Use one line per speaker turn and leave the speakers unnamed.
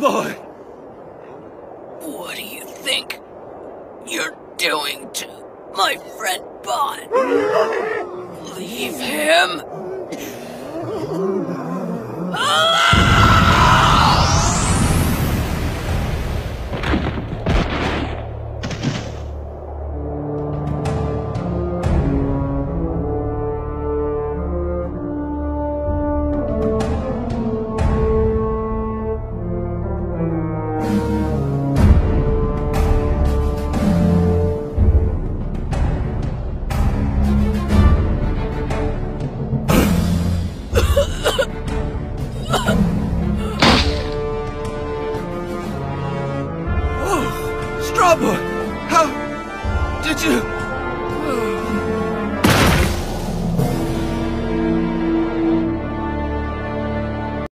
Boy!
What do you think you're doing to my friend Bond? Leave him?
trouble! How did you...